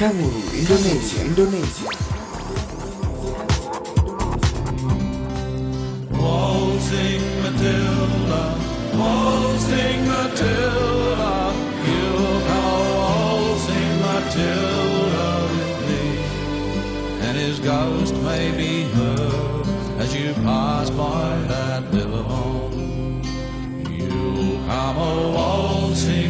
Indonesia Indonesia Waltzing Matilda, waltzing Matilda, you come waltzing Matilda with me. And his ghost may be heard as you pass by that river home. You come a waltzing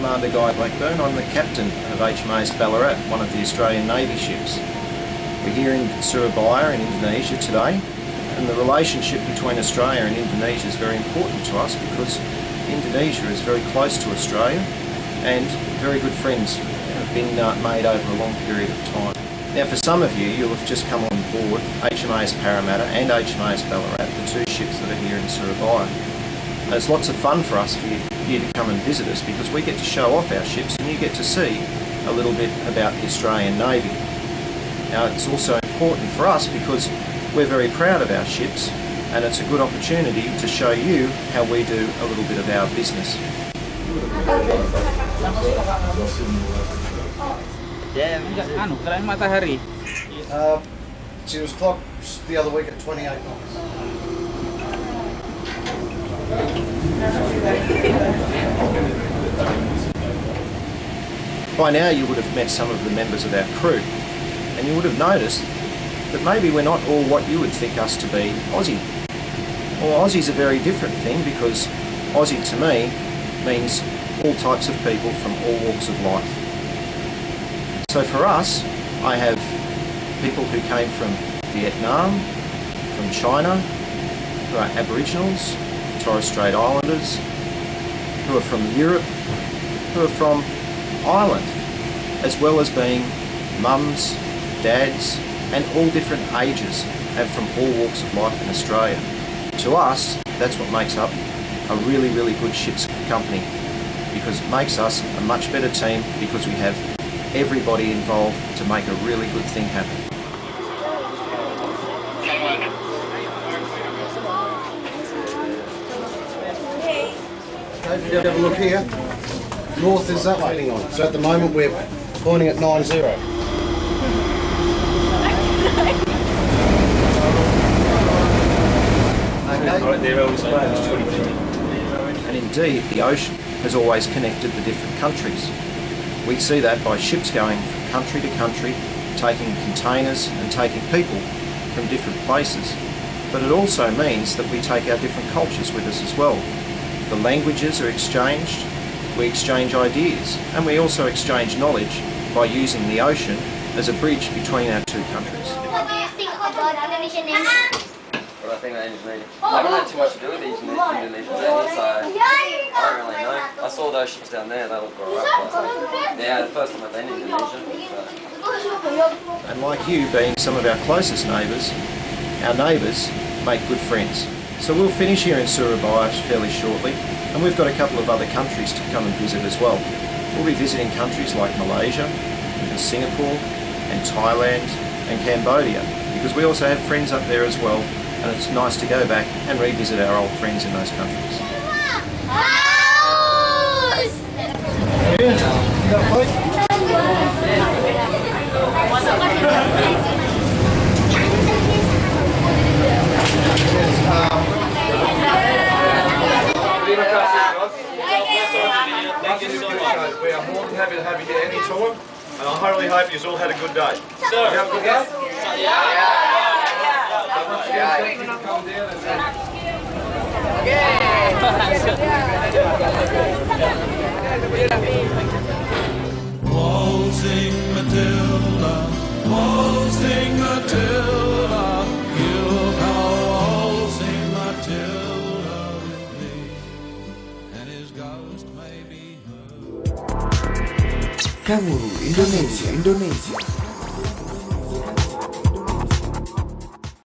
Commander Guy Blackburn. I'm the captain of HMAS Ballarat, one of the Australian Navy ships. We're here in Surabaya in Indonesia today, and the relationship between Australia and Indonesia is very important to us because Indonesia is very close to Australia and very good friends have been uh, made over a long period of time. Now for some of you, you'll have just come on board HMAS Parramatta and HMAS Ballarat, the two ships that are here in Surabaya. It's lots of fun for us for you, you to come and visit us because we get to show off our ships and you get to see a little bit about the Australian Navy. Now it's also important for us because we're very proud of our ships and it's a good opportunity to show you how we do a little bit of our business. Ya, enggak anu, matahari. Uh, she was clocked the other week at 28 knots. By now you would have met some of the members of our crew and you would have noticed that maybe we're not all what you would think us to be Aussie. Well, Aussie's a very different thing because Aussie to me means all types of people from all walks of life. So for us, I have people who came from Vietnam, from China, who are Aboriginals, Torres Strait Islanders, who are from Europe, who are from Ireland, as well as being mums, dads, and all different ages and from all walks of life in Australia. To us, that's what makes up a really, really good ship's company because it makes us a much better team because we have everybody involved to make a really good thing happen. Have a look here, north is that way. On. So at the moment we're pointing at 9-0. And indeed, the ocean has always connected the different countries. We see that by ships going from country to country, taking containers and taking people from different places. But it also means that we take our different cultures with us as well. The languages are exchanged, we exchange ideas, and we also exchange knowledge by using the ocean as a bridge between our two countries. What do you think about Indonesian? What I think about Indonesia. I haven't had too much to do with the Indone- Indonesian Navy, so I don't really know. I saw those ships down there, they look alright. Yeah, the first time I've been in Indonesia. So. And like you being some of our closest neighbours, our neighbours make good friends. So we'll finish here in Surabaya fairly shortly, and we've got a couple of other countries to come and visit as well. We'll be visiting countries like Malaysia, and Singapore, and Thailand, and Cambodia, because we also have friends up there as well, and it's nice to go back and revisit our old friends in those countries. House! You got a plate? Thank you so much. We are more than happy to have you here anytime, and I really hope you all had a good day. Sir, you have a good day? Yeah. Yeah. Yeah. Waltzing Matilda, waltzing Matilda, you come waltzing Matilda with me. ghost may be heard. Kang Guru Indonesia Indonesia